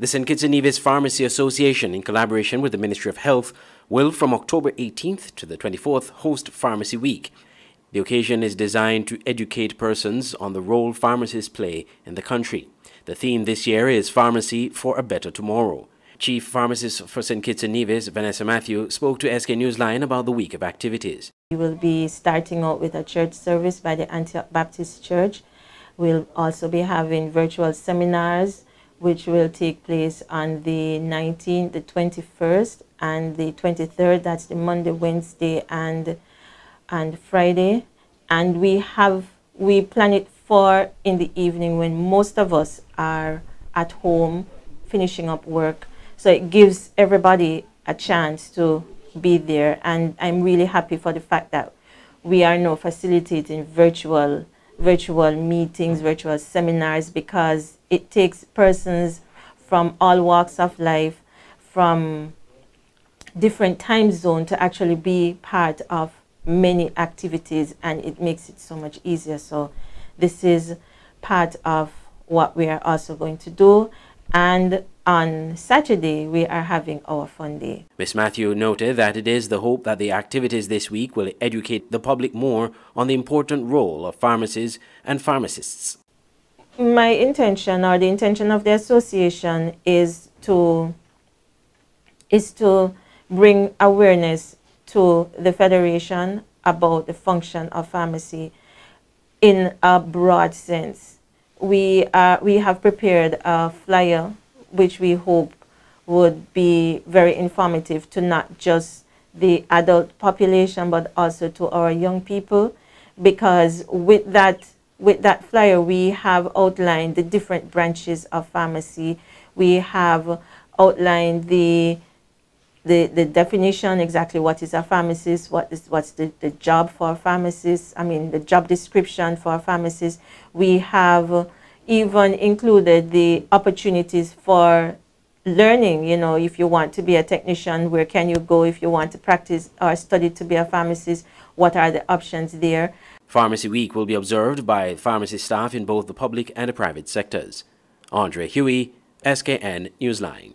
The St. Kitts and Nevis Pharmacy Association, in collaboration with the Ministry of Health, will from October 18th to the 24th host Pharmacy Week. The occasion is designed to educate persons on the role pharmacists play in the country. The theme this year is Pharmacy for a Better Tomorrow. Chief Pharmacist for St. Kitts and Nevis, Vanessa Matthew, spoke to SKN Newsline about the week of activities. We will be starting out with a church service by the Antioch Baptist Church. We'll also be having virtual seminars which will take place on the 19th, the 21st, and the 23rd. That's the Monday, Wednesday, and and Friday. And we have we plan it for in the evening when most of us are at home finishing up work. So it gives everybody a chance to be there. And I'm really happy for the fact that we are now facilitating virtual virtual meetings, virtual seminars, because it takes persons from all walks of life, from different time zone to actually be part of many activities and it makes it so much easier. So this is part of what we are also going to do. And on Saturday, we are having our fun day. Ms. Matthew noted that it is the hope that the activities this week will educate the public more on the important role of pharmacies and pharmacists. My intention or the intention of the association is to is to bring awareness to the Federation about the function of pharmacy in a broad sense. We, uh, we have prepared a flyer which we hope would be very informative to not just the adult population but also to our young people. Because with that with that flyer we have outlined the different branches of pharmacy. We have outlined the the, the definition exactly what is a pharmacist what is what's the, the job for a pharmacist i mean the job description for a pharmacist. We have even included the opportunities for learning, you know, if you want to be a technician, where can you go? If you want to practice or study to be a pharmacist, what are the options there? Pharmacy Week will be observed by pharmacy staff in both the public and the private sectors. Andre Huey, SKN Newsline.